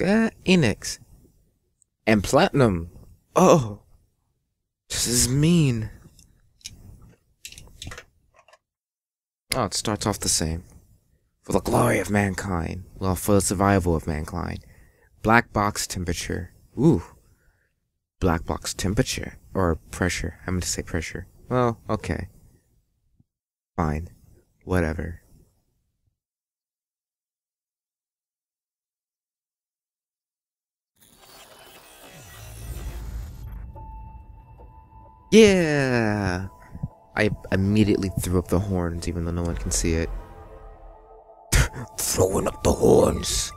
Uh, Enix. And Platinum. Oh. This is mean. Oh, it starts off the same. For the glory of mankind. Well, for the survival of mankind. Black box temperature. Ooh. Black box temperature. Or pressure. I meant to say pressure. Well, okay. Fine. Whatever. Yeah! I immediately threw up the horns even though no one can see it. Throwing up the horns.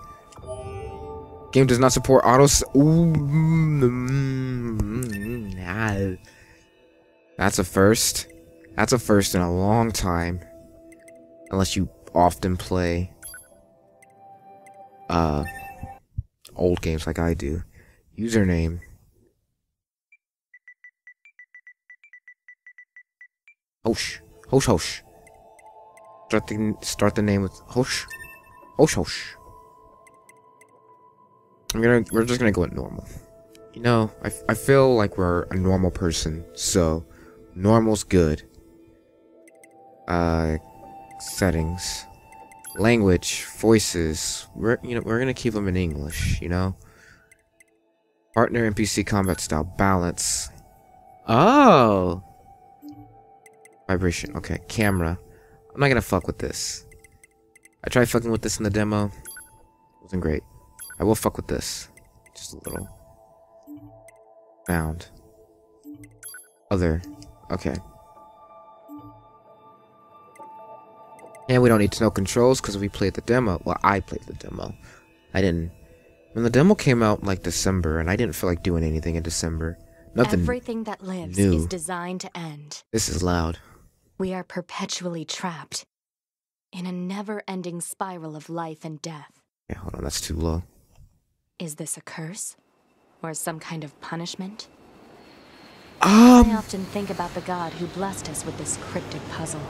Game does not support autos. That's a first. That's a first in a long time. Unless you often play uh old games like I do. Username. Hosh. Hosh Hosh. Start the, start the name with Hosh. Hosh Hosh. I'm gonna, we're just gonna go with normal. You know, I, I feel like we're a normal person, so normal's good. Uh, settings. Language, voices, we're, you know, we're gonna keep them in English, you know? Partner NPC combat style, balance. Oh! Vibration, okay, camera. I'm not gonna fuck with this. I tried fucking with this in the demo. Wasn't great. I will fuck with this. Just a little. Found. Other. Okay. And we don't need to know controls because we played the demo. Well, I played the demo. I didn't. When the demo came out like December, and I didn't feel like doing anything in December. Nothing. Everything that lives new. is designed to end. This is loud. We are perpetually trapped in a never-ending spiral of life and death. Yeah, hold on, that's too low. Is this a curse? Or some kind of punishment? Um. I often think about the god who blessed us with this cryptic puzzle.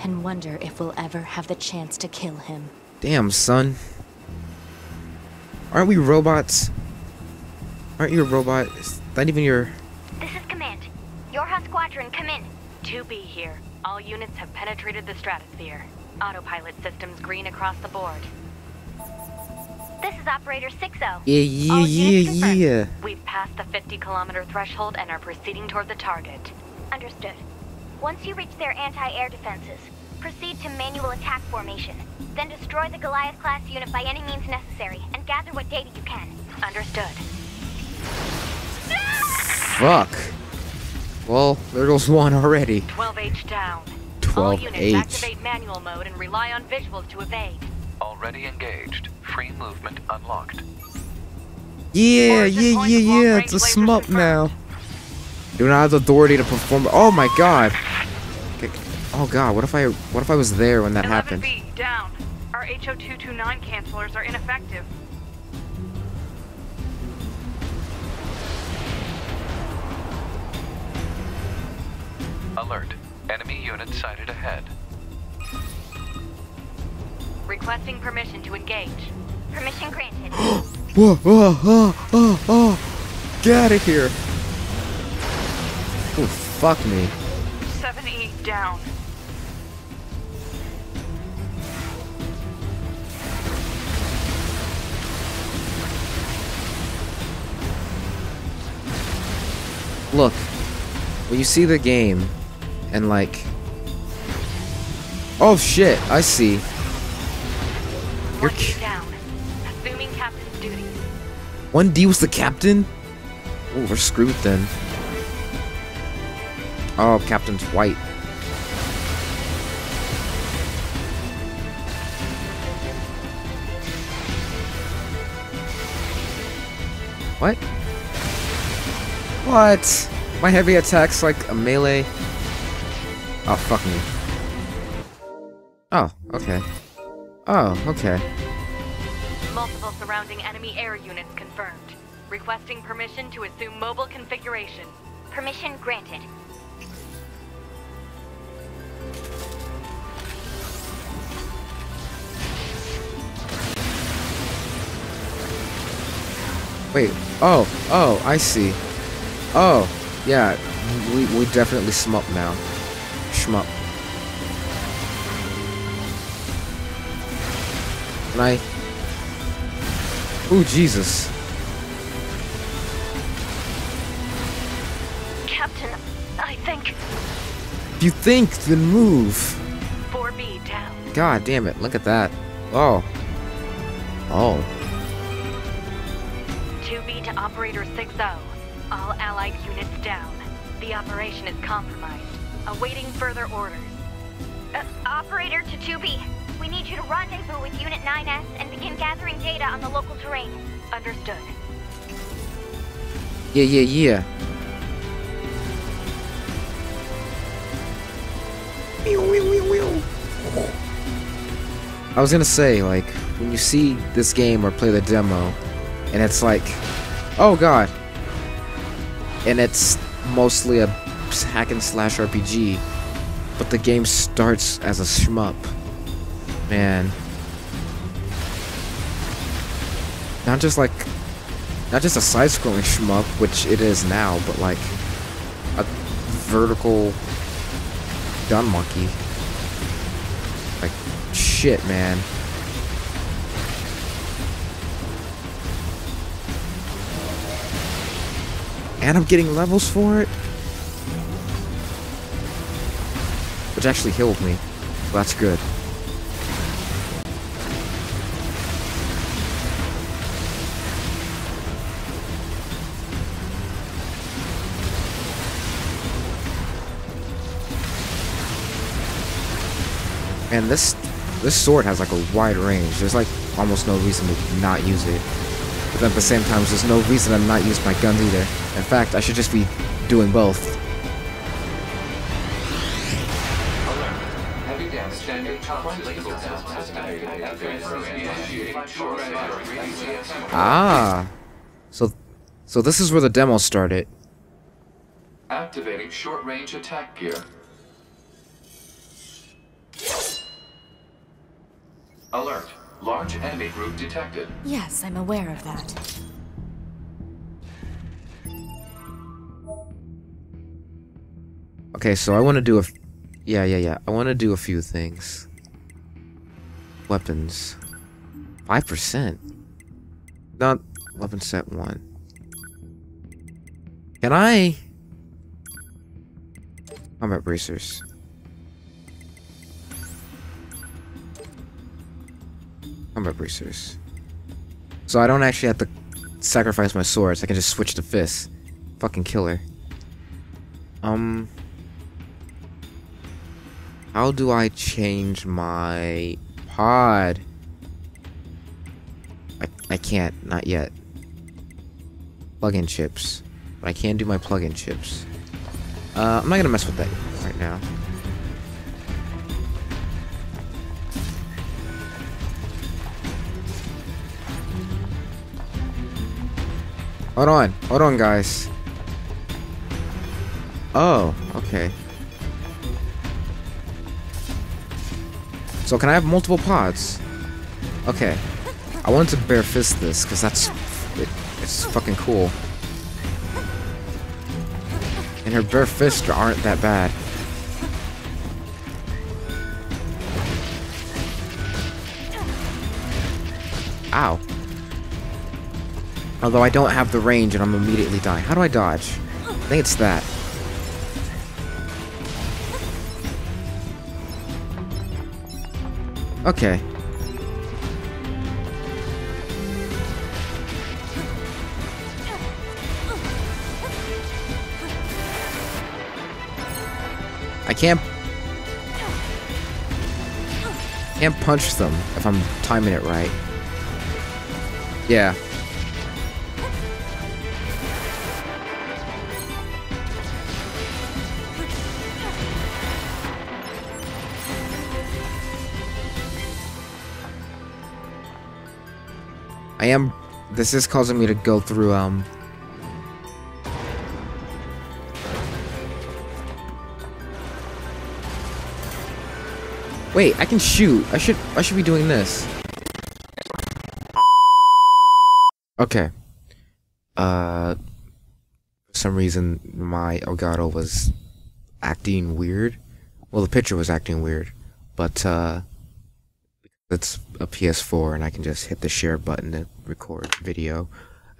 And wonder if we'll ever have the chance to kill him. Damn, son. Aren't we robots? Aren't you a robot? Is that even your... This is Command. YoRHa Squadron, come in. 2B here. All units have penetrated the stratosphere. Autopilot systems green across the board. This is Operator 60. Yeah, yeah, All yeah, yeah. We've passed the 50 kilometer threshold and are proceeding toward the target. Understood. Once you reach their anti-air defenses, proceed to manual attack formation. Then destroy the Goliath-class unit by any means necessary, and gather what data you can. Understood. Fuck. Well, there goes one already. 12H down. 12 All units 12H. activate manual mode and rely on visuals to evade. Already engaged. Free movement unlocked. Yeah, yeah, yeah, yeah. It's a lasers shmup confirmed. now. Do not have the authority to perform. Oh my god. Oh god. What if I? What if I was there when that happened? 11B, down. Our HO229 cancelers are ineffective. Alert. Enemy unit sighted ahead. Requesting permission to engage. Permission granted. Whoa! Oh! Oh! Oh! oh. Get out of here! Oh, fuck me. 7E, down. Look, when you see the game, and like, oh shit, I see. You're down. Assuming captain's duties. One D was the captain. Oh, we're screwed then. Oh, captain's white. What? What? My heavy attack's like a melee. Oh, fuck me. Oh, okay. Oh, okay. Multiple surrounding enemy air units confirmed. Requesting permission to assume mobile configuration. Permission granted. Wait. Oh. Oh. I see. Oh. Yeah. We we definitely shmup now. Shmup. Can I? Ooh, Jesus. Captain, I think If you think, then move. 4B down. God damn it! Look at that. Oh. Oh. 2B to Operator 6-0. All allied units down. The operation is compromised. Awaiting further orders. Uh, operator to 2B. We need you to rendezvous with Unit 9S and begin gathering data on the local terrain. Understood. Yeah, yeah, yeah. I was gonna say, like, when you see this game or play the demo, and it's like, oh god, and it's mostly a hack and slash RPG, but the game starts as a shmup. Man. Not just like, not just a side-scrolling shmup, which it is now, but like a vertical gun monkey. Like, shit, man. And I'm getting levels for it? Which actually healed me. So that's good. And this this sword has like a wide range. There's like almost no reason to not use it. But then at the same time, there's no reason to not use my guns either. In fact, I should just be doing both. Ah. So so this is where the demo started. Activating short-range attack gear. Alert. Large enemy group detected. Yes, I'm aware of that. Okay, so I want to do a f- Yeah, yeah, yeah. I want to do a few things. Weapons. 5%. Not weapon set 1. Can I Combat bracers. Combat bracers. So I don't actually have to sacrifice my swords. I can just switch to fists. Fucking killer. Um. How do I change my pod? I, I can't, not yet. Plug-in chips. But I can do my plug-in chips. Uh, I'm not gonna mess with that right now. Hold on, hold on, guys. Oh, okay. So can I have multiple pods? Okay. I wanted to bare fist this because that's it, it's fucking cool. And her bare fists aren't that bad. Ow. Although I don't have the range and I'm immediately dying. How do I dodge? I think it's that. Okay. I can't... Can't punch them if I'm timing it right. Yeah. I am... This is causing me to go through, um... Wait, I can shoot. I should I should be doing this. Okay. uh, for some reason my Elgato was acting weird. Well, the picture was acting weird, but uh, it's a PS4 and I can just hit the share button to record video.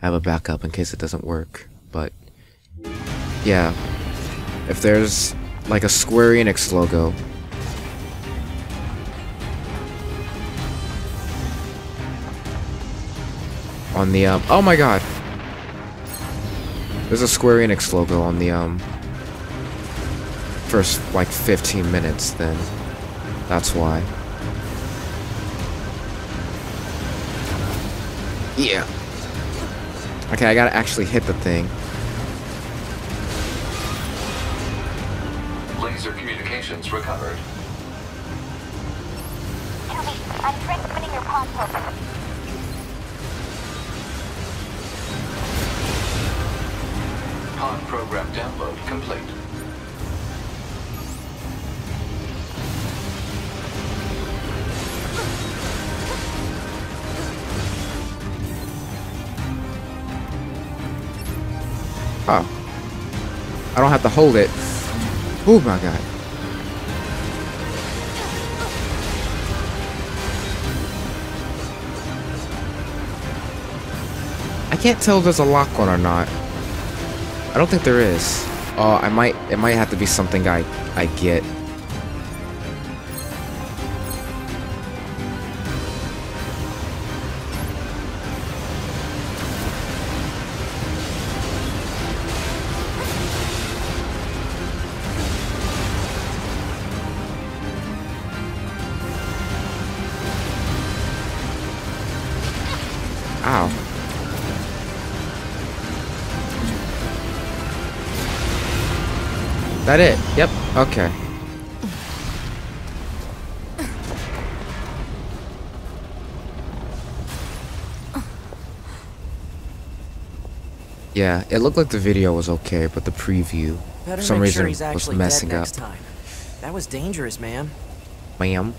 I have a backup in case it doesn't work, but yeah, if there's like a Square Enix logo. On the um, oh my god, there's a Square Enix logo on the um first like 15 minutes. Then that's why. Yeah. Okay, I gotta actually hit the thing. Laser communications recovered. 2B, I'm transmitting your pod program. Pod program download complete. I don't have to hold it. Oh my god. I can't tell if there's a lock on or not. I don't think there is. Oh, I might it might have to be something I I get. That it? Yep. Okay. Yeah, it looked like the video was okay, but the preview, Better for some reason, sure was messing up. time. That was dangerous, man. Ma'am.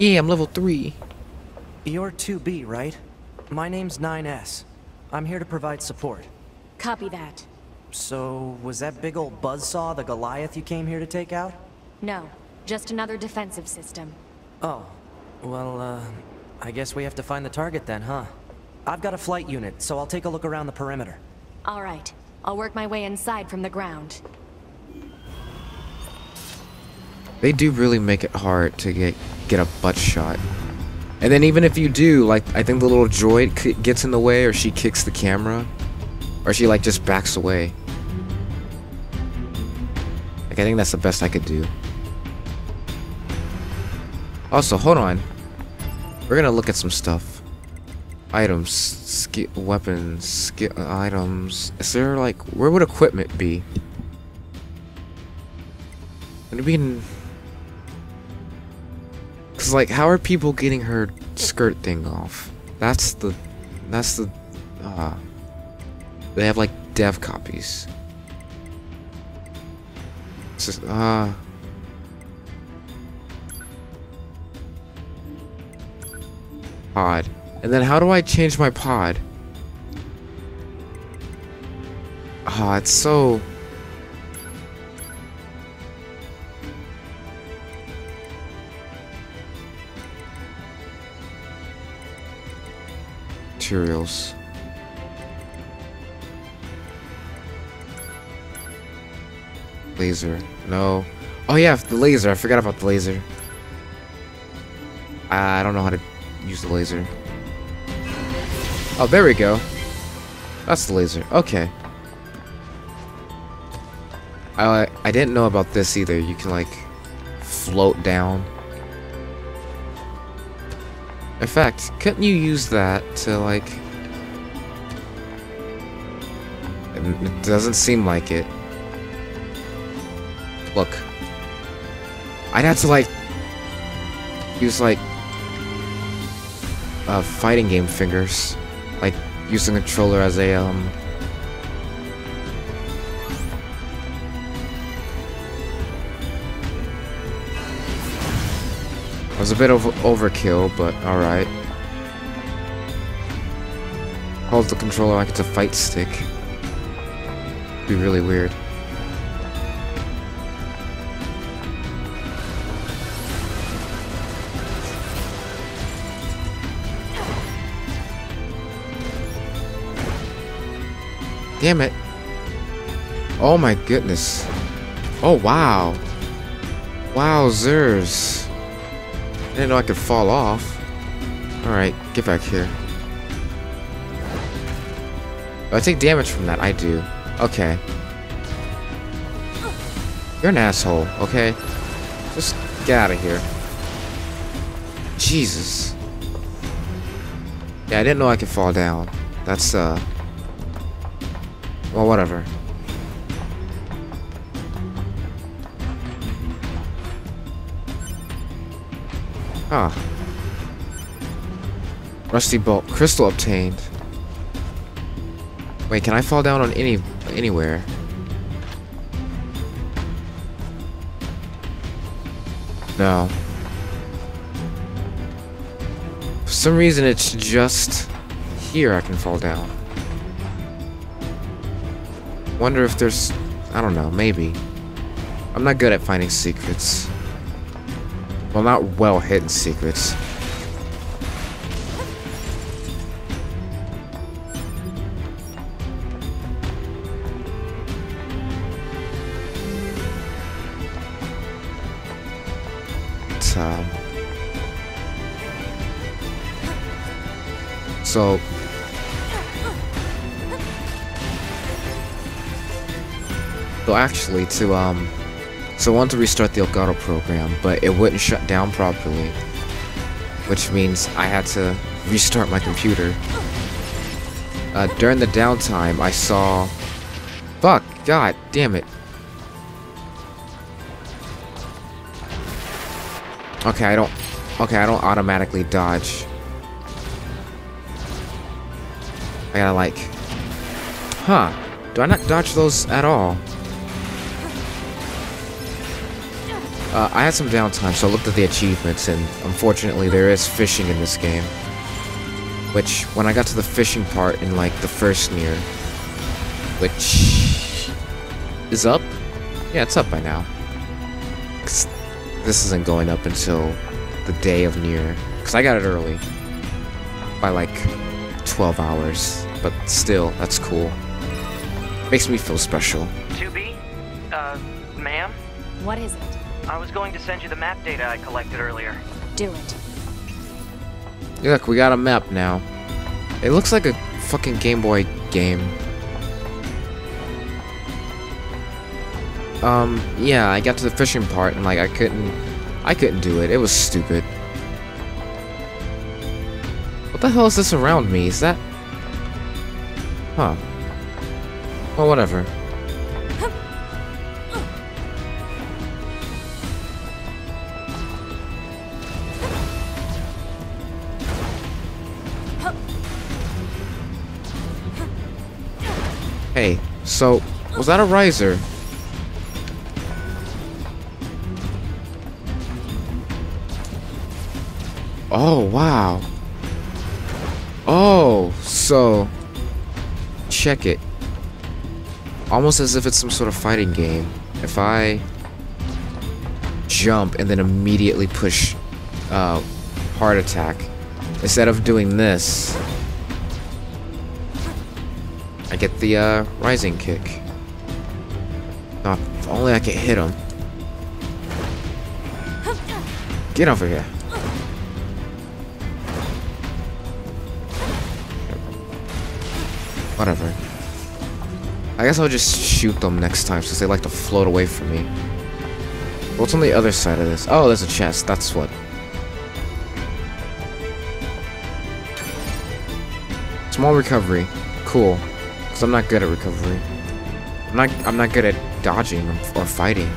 Yeah, I'm level 3. You're 2B, right? My name's 9S. I'm here to provide support. Copy that. So, was that big old buzzsaw the Goliath you came here to take out? No, just another defensive system. Oh, well, uh, I guess we have to find the target then, huh? I've got a flight unit, so I'll take a look around the perimeter. All right, I'll work my way inside from the ground. They do really make it hard to get get a butt shot. And then even if you do, like I think the little droid k- gets in the way, or she kicks the camera, or she like just backs away. I think that's the best I could do. Also, hold on. We're gonna look at some stuff. Items, ski- weapons, ski- items. Is there like where would equipment be? Would be in Cause like, how are people getting her skirt thing off? That's the, that's the, uh, they have like dev copies. Just, uh, pod. And then how do I change my pod? Ah, it's so. materials. Laser. No. Oh yeah, the laser. I forgot about the laser. I don't know how to use the laser. Oh, there we go. That's the laser. Okay. I I didn't know about this either. You can like float down. In fact, couldn't you use that to like... It doesn't seem like it. Look. I'd have to like... Use like... Uh, fighting game fingers. Like, use the controller as a, um... It was a bit of overkill, but alright. Hold the controller like it's a fight stick. Be really weird. Damn it. Oh my goodness. Oh wow. Wowzers. I didn't know I could fall off. Alright, get back here. Do I take damage from that? I do. Okay. You're an asshole, okay? Just get out of here. Jesus. Yeah, I didn't know I could fall down. That's, uh... Well, whatever. Ah. Rusty bolt. Crystal obtained. Wait, can I fall down on any anywhere? No. For some reason, it's just here I can fall down. Wonder if there's... I don't know, maybe. I'm not good at finding secrets. Well, not well-hidden secrets. Um, so actually to um so I wanted to restart the Elgato program, but it wouldn't shut down properly. Which means I had to restart my computer. Uh, during the downtime, I saw... Fuck, god damn it. Okay, I don't... Okay, I don't automatically dodge. I gotta like... Huh. Do I not dodge those at all? Uh, I had some downtime, so I looked at the achievements, and unfortunately there is fishing in this game. Which, when I got to the fishing part in, like, the first Nier, which is up? Yeah, it's up by now. 'Cause this isn't going up until the day of Nier, because I got it early. By, like, 12 hours. But still, that's cool. Makes me feel special. 2B? Uh, ma'am? What is it? I was going to send you the map data I collected earlier. Do it. Look, we got a map now. It looks like a fucking Game Boy game. Um, yeah, I got to the fishing part and like I couldn't I couldn't do it. It was stupid. What the hell is this around me? Is that Huh. Well, whatever. Hey, so, was that a riser? Oh, wow. Oh, so... Check it. Almost as if it's some sort of fighting game. If I... Jump and then immediately push... Uh, heart attack. Instead of doing this... I get the uh, rising kick. Oh, if only I could hit him. Get over here. Whatever. I guess I'll just shoot them next time since they like to float away from me. What's on the other side of this? Oh, there's a chest. That's what. Small recovery. Cool. Cause I'm not good at recovery. I'm not. I'm not good at dodging or fighting.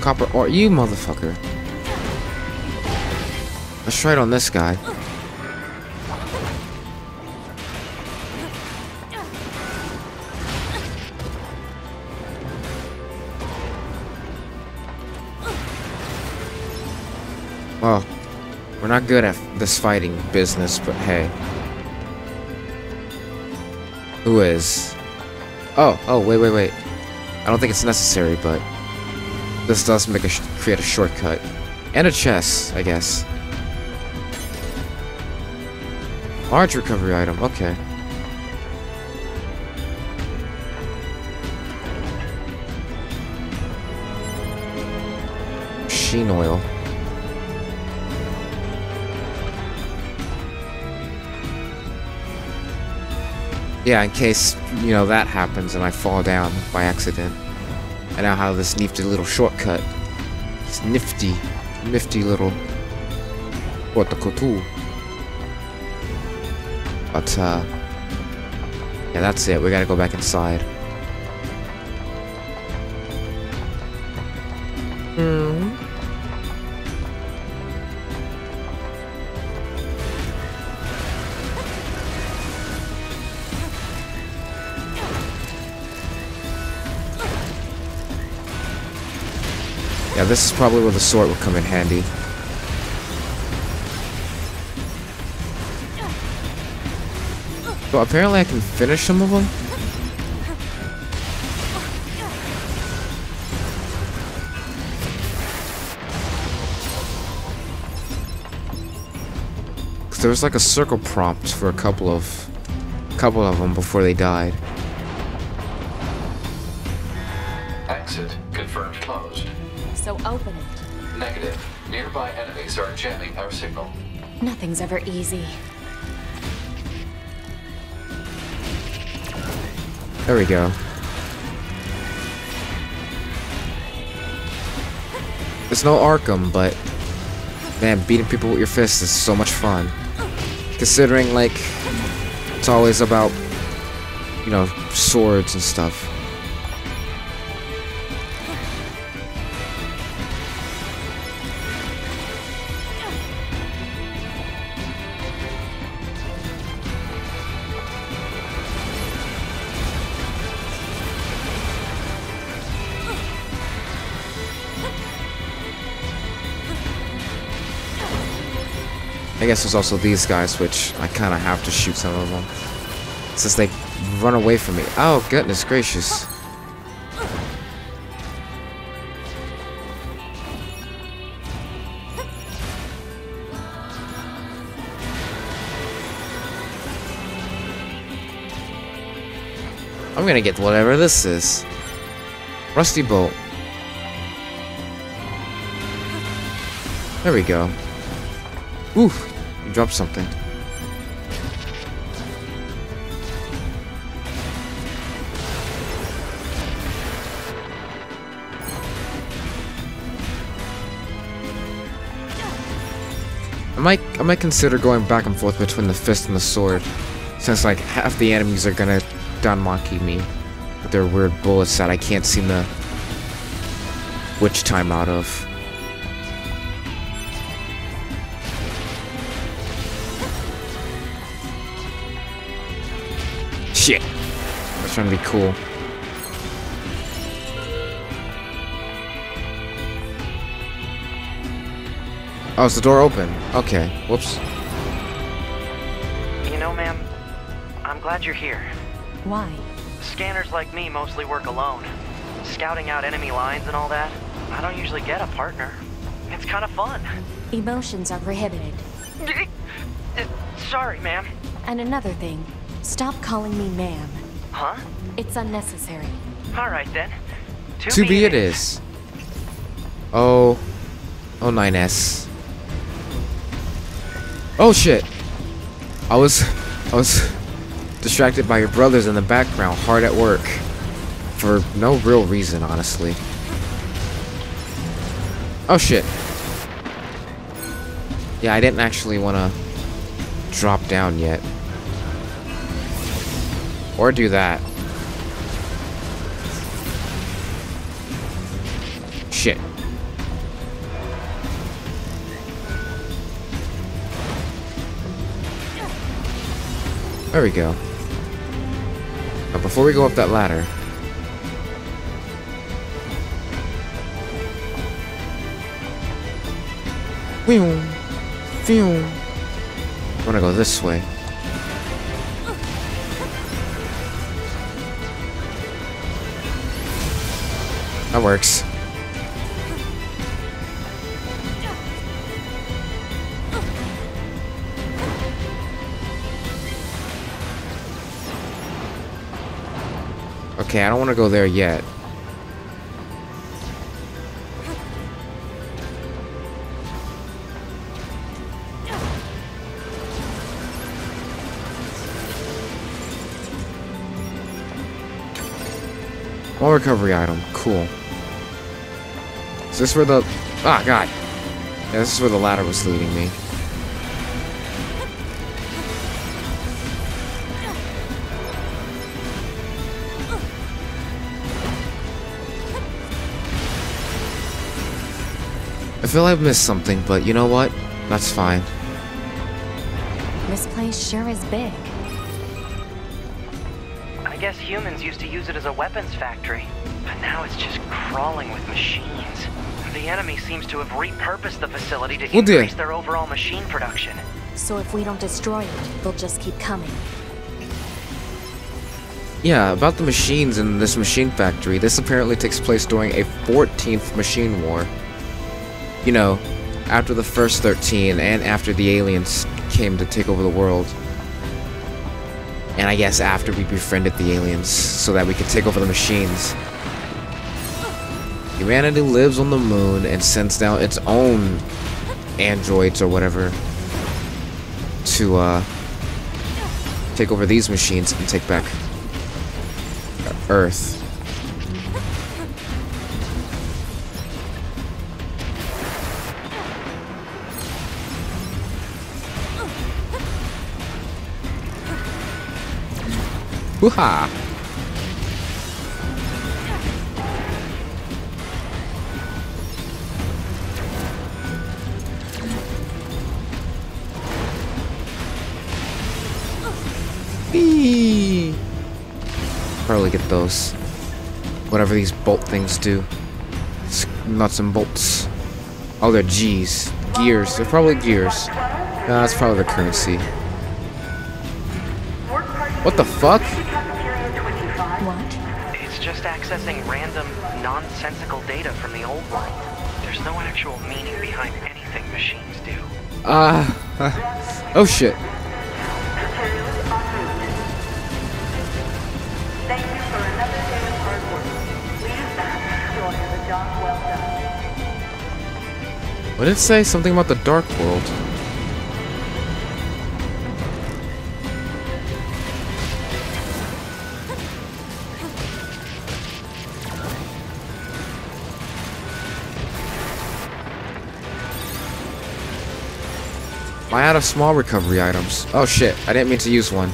Copper or you motherfucker. Let's try it on this guy. Not good at this fighting business, but hey. Who is? Oh, oh, wait, wait, wait. I don't think it's necessary, but this does make a create a shortcut. And a chest, I guess. Large recovery item, okay. Sheen oil. Yeah, in case, you know, that happens and I fall down by accident. I now have this nifty little shortcut. This nifty, nifty little... The tool. But, uh... Yeah, that's it. We gotta go back inside. This is probably where the sword would come in handy. So apparently I can finish some of them. Cause there was like a circle prompt for a couple of, couple of them before they died. Nothing's ever easy. There we go. It's no Arkham, but man, beating people with your fists is so much fun. Considering, like, it's always about, you know, swords and stuff. I guess there's also these guys, which I kind of have to shoot some of them. Since they run away from me. Oh, goodness gracious. I'm gonna get whatever this is. Rusty bolt. There we go. Ooh, dropped something. I might, I might consider going back and forth between the fist and the sword, since like half the enemies are gonna danmaku me with their weird bullets that I can't seem to which time out of. I trying to be cool. Oh, is the door open? Okay. Whoops. You know, ma'am, I'm glad you're here. Why? Scanners like me mostly work alone. Scouting out enemy lines and all that, I don't usually get a partner. It's kind of fun. Emotions are prohibited. Sorry, ma'am. And another thing, stop calling me ma'am. Huh? It's unnecessary. All right then. 2B it is. Oh. Oh, 9S. Oh shit. I was. I was distracted by your brothers in the background, hard at work. For no real reason, honestly. Oh shit. Yeah, I didn't actually want to drop down yet. Or do that. Shit. There we go. But before we go up that ladder, Phew. Phew. I wanna go this way. That works. Okay, I don't want to go there yet. More recovery item. Cool. Is this where the... Ah, God. Yeah, this is where the ladder was leading me. I feel I've missed something, but you know what? That's fine. This place sure is big. I guess humans used to use it as a weapons factory, but now it's just crawling with machines. The enemy seems to have repurposed the facility to Oh dear. increase their overall machine production. So if we don't destroy it, they'll just keep coming. Yeah, about the machines in this machine factory, this apparently takes place during a 14th machine war. You know, after the first 13 and after the aliens came to take over the world. And I guess after we befriended the aliens so that we could take over the machines. Humanity lives on the moon and sends down its own androids or whatever to uh take over these machines and take back Earth. Hoo-ha! Those. Whatever these bolt things do. It's nuts and bolts. Oh, they're G's. Gears. They're probably gears. Nah, that's probably the currency. What the fuck? What? It's just accessing random, nonsensical data from the old world. There's no actual meaning behind anything machines do. Ah. oh shit. What did it say? Something about the Dark World. I out of small recovery items? Oh shit, I didn't mean to use one.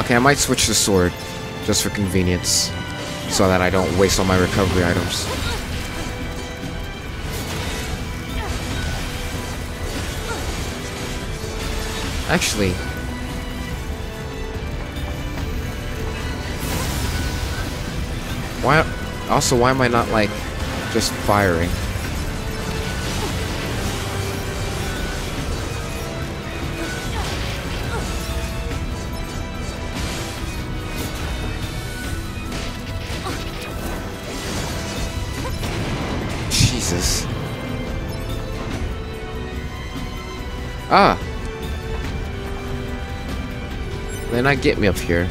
Okay, I might switch the sword, just for convenience, so that I don't waste all my recovery items. Actually, why? Also, why am I not like just firing? Ah. Then I get me up here.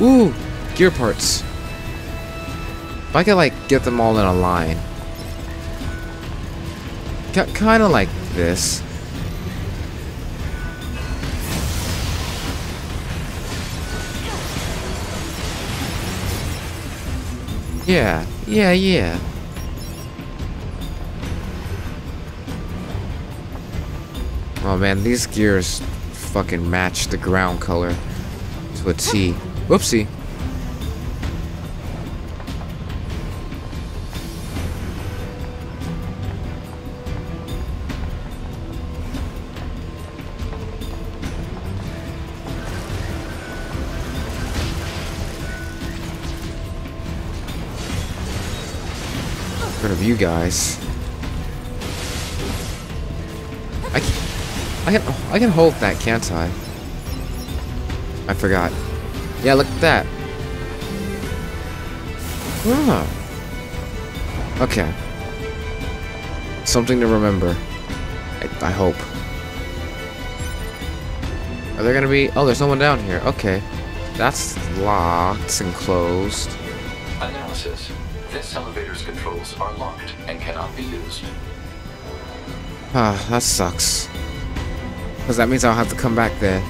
Ooh, gear parts. If I could like get them all in a line. kind of like this. Yeah, yeah, yeah. Oh man, these gears fucking match the ground color to a T. Whoopsie. You guys. I can, I can, I can hold that, can't I? I forgot. Yeah, look at that. Ah. Okay. Something to remember. I, I hope. Are there gonna be... Oh, there's someone down here. Okay. That's locked and closed. Analysis. This elevator's controls are locked and cannot be used. Ah, that sucks. Because that means I'll have to come back there.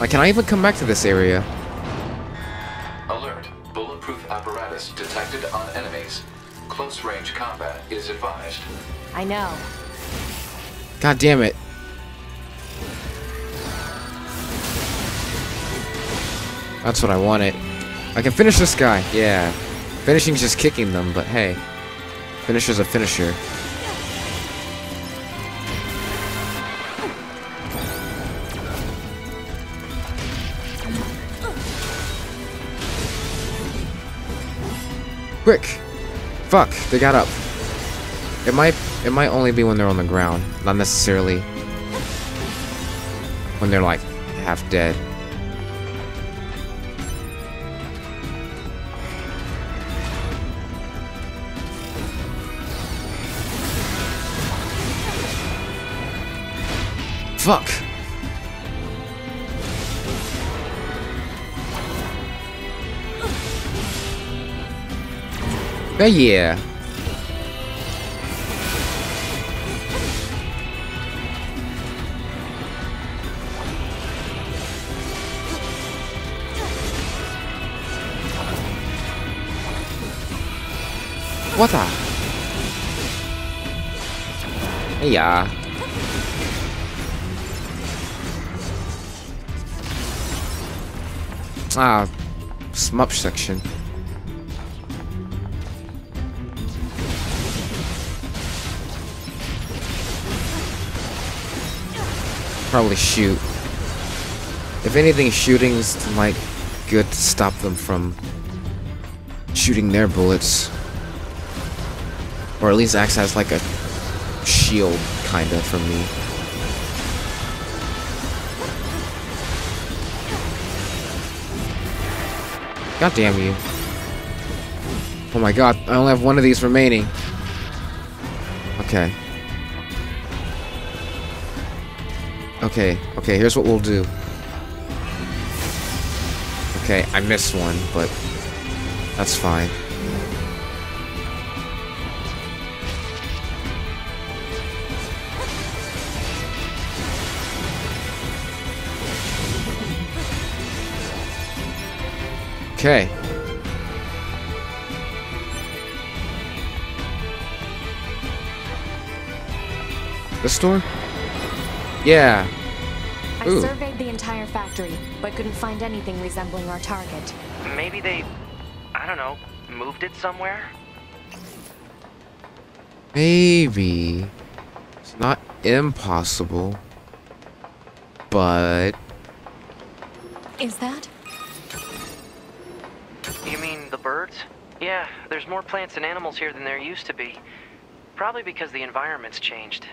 Like, can I even come back to this area? Alert. Bulletproof apparatus detected on enemies. Close range combat is advised. I know. God damn it. That's what I wanted. I can finish this guy. Yeah. Finishing's just kicking them, but hey. Finisher's a finisher. Quick! Fuck, they got up. It might it might only be when they're on the ground, not necessarily when they're like half dead. Oh yeah. What the? Yeah. Ah, shmup section. Probably shoot. If anything, shooting's like good to stop them from shooting their bullets. Or at least acts as like a shield, kinda, for me. God damn you. Oh my god, I only have one of these remaining. Okay. Okay, okay, here's what we'll do. Okay, I missed one, but that's fine. Okay. The store? Yeah. I Ooh. surveyed the entire factory, but couldn't find anything resembling our target. Maybe they, I don't know, moved it somewhere? Maybe. It's not impossible. But Is that? You mean the birds? Yeah, there's more plants and animals here than there used to be. Probably because the environment's changed.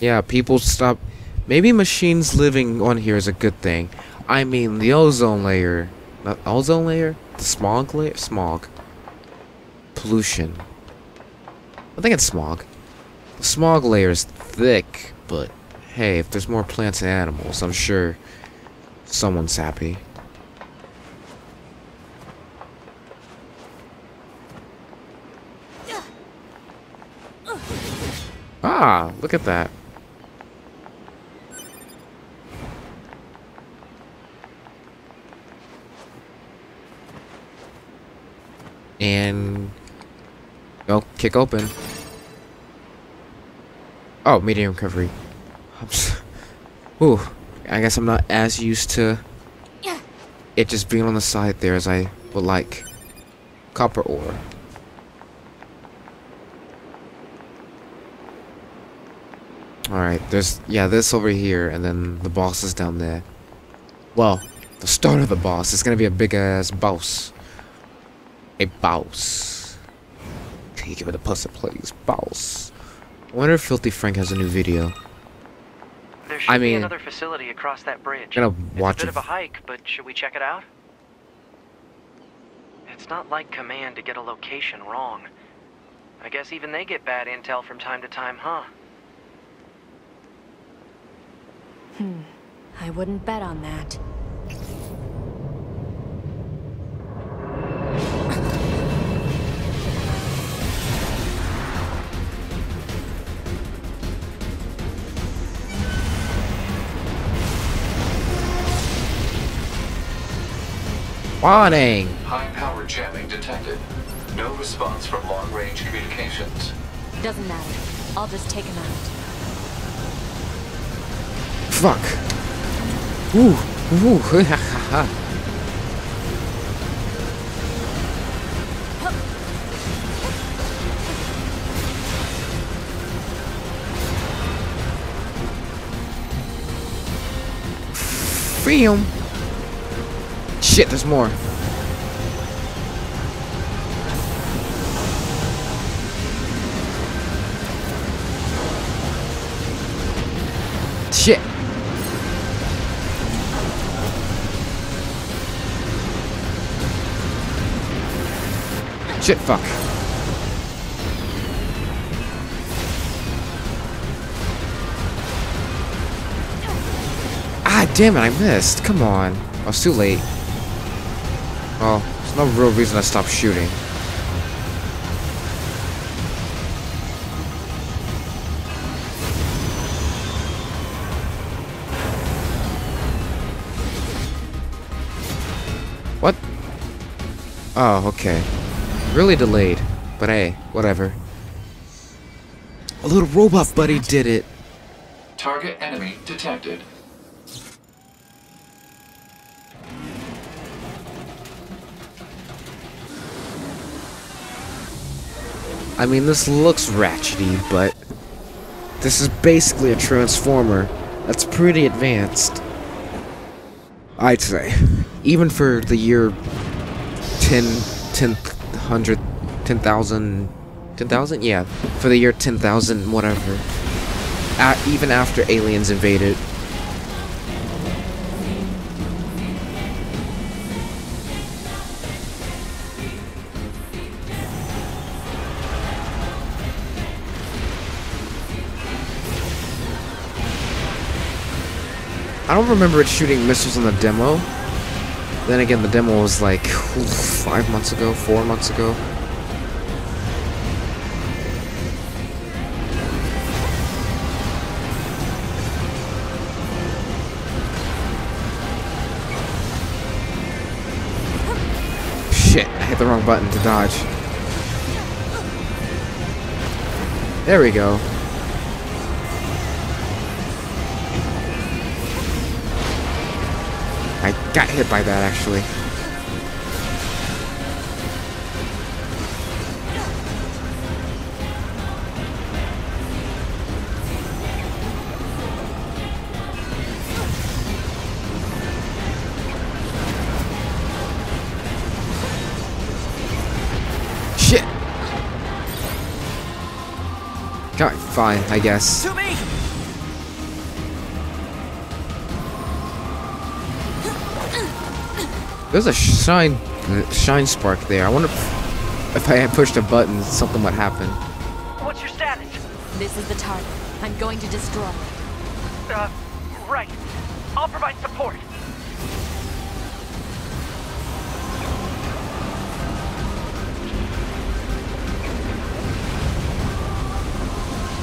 Yeah, people stop maybe machines living on here is a good thing. I mean the ozone layer. Not ozone layer? The smog layer smog. Pollution. I think it's smog. The smog layer is thick, but hey, if there's more plants and animals, I'm sure someone's happy. Ah, look at that. And go kick open. Oh, medium recovery. Ooh, I guess I'm not as used to it just being on the side there as I would like. Copper ore. Alright, there's, yeah, this over here, and then the boss is down there. Well, the start of the boss is gonna be a big ass boss. A boss. Can you give me the pussy, please, boss. I wonder if Filthy Frank has a new video. There should I be mean- another facility across that bridge. Gonna watch it's a bit it. of a hike, but should we check it out? It's not like Command to get a location wrong. I guess even they get bad intel from time to time, huh? Hmm. I wouldn't bet on that. Warning! High power jamming detected. No response from long range communications. Doesn't matter. I'll just take him out. Fuck. Ooh, ooh, ha ha ha. Film. Shit, there's more. Shit. Shit, fuck. Ah, damn it, I missed. Come on. I was too late. Well, there's no real reason to stop shooting. What? Oh, okay. Really delayed. But hey, whatever. A little robot buddy did it. Target enemy detected. I mean, this looks ratchety, but this is basically a transformer that's pretty advanced. I'd say. Even for the year 10, 10, 100, 10,000, 10,000? Yeah, for the year 10,000, whatever. Even after aliens invaded. Don't remember it shooting missiles in the demo. Then again, the demo was like five months ago, four months ago. Shit, I hit the wrong button to dodge. There we go. Got hit by that actually. Shit. God, fine, I guess. There's a shine, uh, shine spark there. I wonder if, if I had pushed a button, something would happen. What's your status? This is the target. I'm going to destroy. Uh, right. I'll provide support.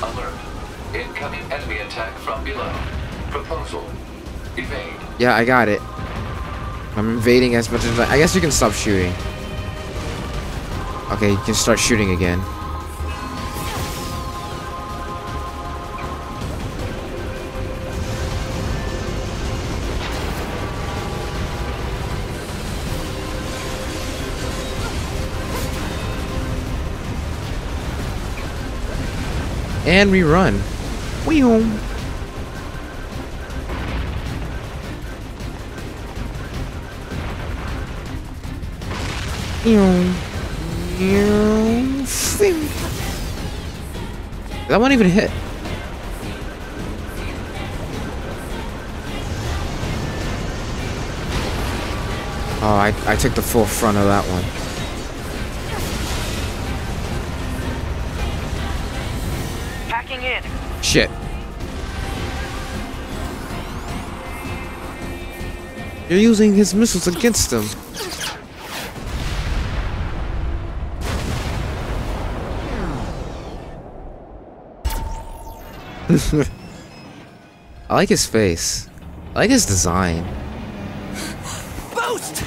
Alert. Incoming enemy attack from below. Proposal. Evade. Yeah, I got it. I'm invading as much as I... I guess you can stop shooting. Okay, you can start shooting again. And we run. Weoom. That one even hit. Oh, I, I took the full front of that one. Hacking in. Shit. You're using his missiles against him. I like his face. I like his design. Boost!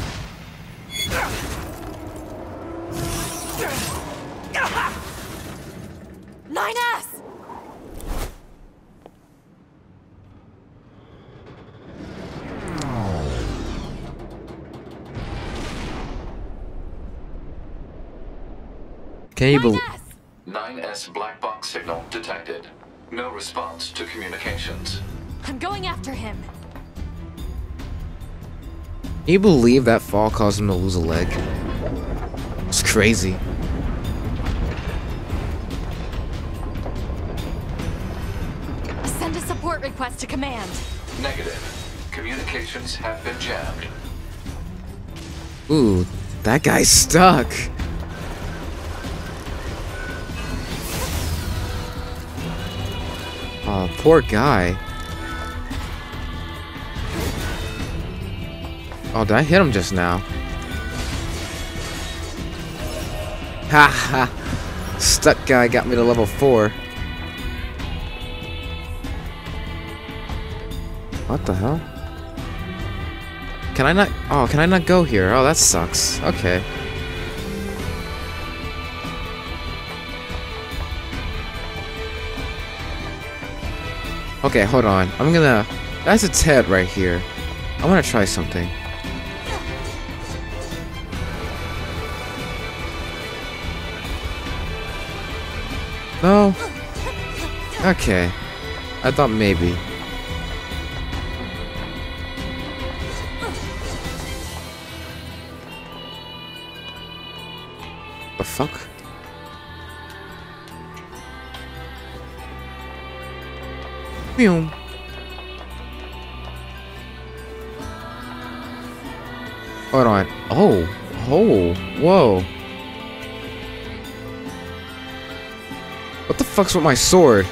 Nine S! Can you believe? 9S black box signal detected. No response to communications. I'm going after him. Can you believe that fall caused him to lose a leg? It's crazy. Send a support request to command. Negative. Communications have been jammed. Ooh, that guy's stuck. Oh, poor guy. Oh, did I hit him just now? Ha ha! Stuck guy got me to level 4. What the hell? Can I not? Oh, can I not go here? Oh, that sucks. Okay. Okay, hold on. I'm gonna... That's its head right here. I wanna try something. No? Okay. I thought maybe. The fuck? Boom. Hold on. Oh. Oh. Whoa. What the fuck's with my sword?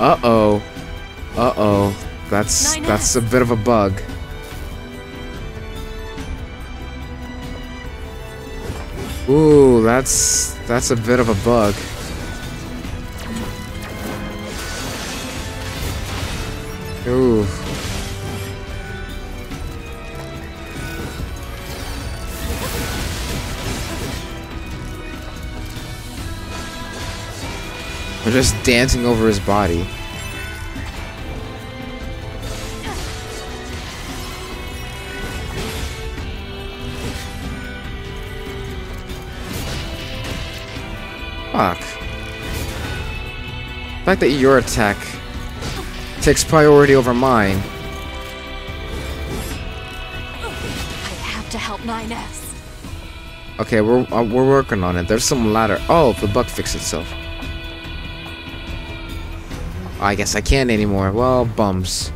Uh-oh. Uh-oh. That's that's a bit of a bug. Ooh, that's that's a bit of a bug. Just dancing over his body. Fuck. The fact that your attack takes priority over mine. I have to help 9S. Okay, we're uh, we're working on it. There's some ladder. Oh, the bug fixed itself. I guess I can't anymore. Well, bums.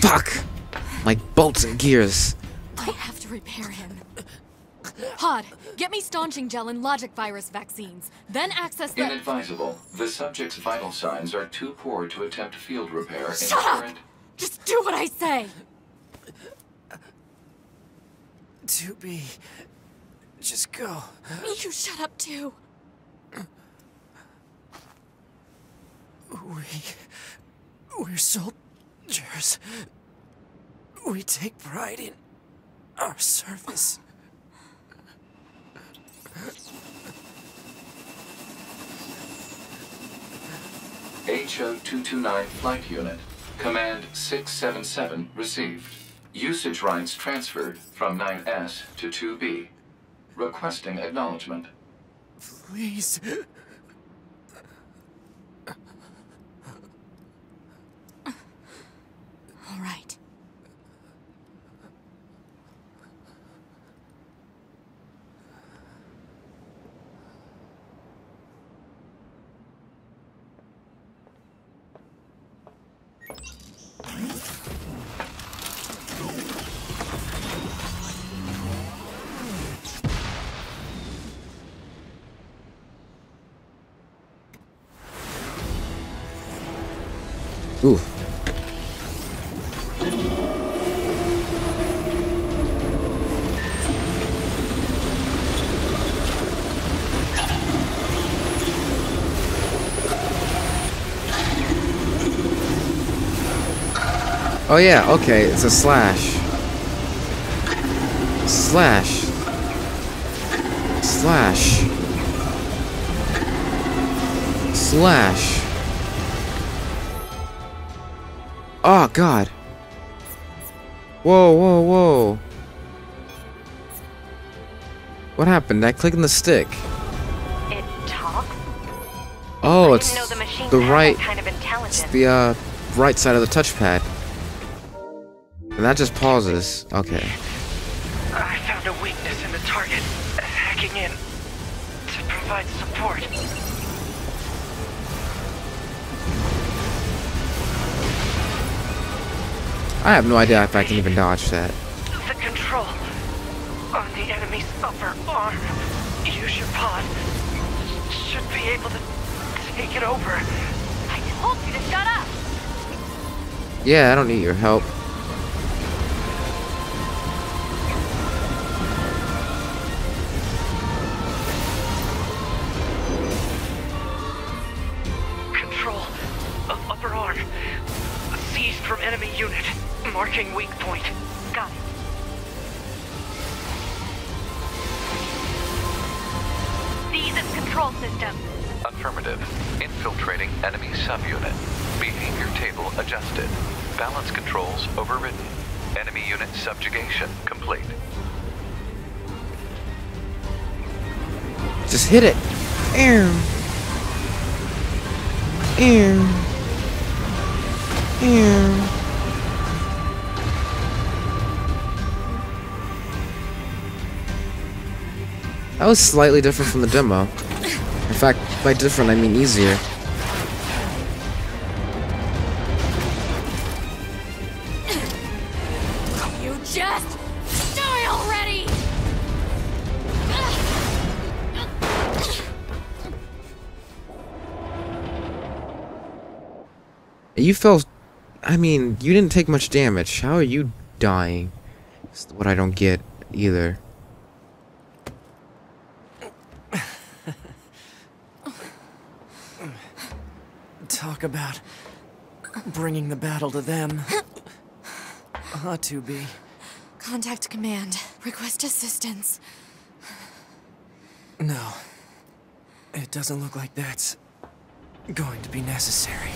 Fuck! Like bolts and gears. I have to repair him. Pod, get me staunching gel and logic virus vaccines. Then access the. Inadvisable. The subject's vital signs are too poor to attempt field repair in Shut up! current. Just do what I say! To be... Just go. You shut up too. We. We're soldiers. We take pride in our service. HO229 Flight Unit. Command 677 received. Usage rights transferred from 9S to 2B. Requesting acknowledgement. Please. All right. Ooh. Oh yeah, okay, it's a slash. Slash. Slash. Slash. Oh god. Whoa, whoa, whoa. What happened? I clicked on the stick. It talks? Oh, it's the the right kind of it's the uh right side of the touchpad. And that just pauses. Okay. I found a weakness in the target. Hacking in to provide support. I have no idea if I can even dodge that. The control on the enemy's upper arm. Use your pod. Should be able to take it over. I told you to shut up! Yeah, I don't need your help. Was slightly different from the demo. In fact, by different, I mean easier. You just die already! You fell. I mean, you didn't take much damage. How are you dying? That's what I don't get either. Talk about bringing the battle to them. Ought to be. Contact command. Request assistance. No. It doesn't look like that's going to be necessary.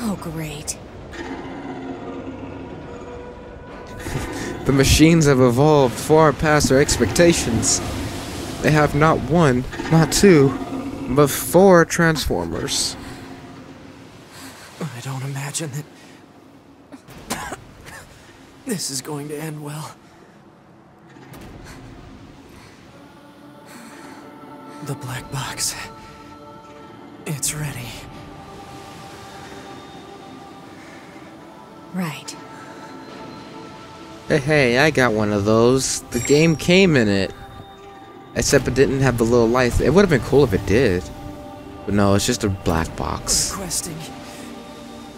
Oh, great. The machines have evolved far past our expectations. They have not one, not two, but four transformers. I don't imagine that this is going to end well. The black box. It's ready. Right. Hey, hey, I got one of those. The game came in it. Except it didn't have the little lights. It would have been cool if it did. But no, it's just a black box. Requesting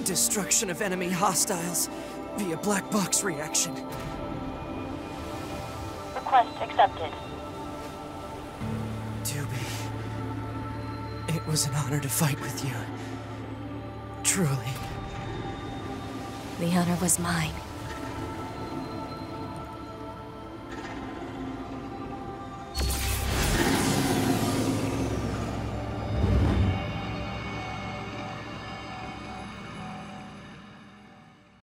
destruction of enemy hostiles via black box reaction. Request accepted. 2B. It was an honor to fight with you. Truly. The honor was mine.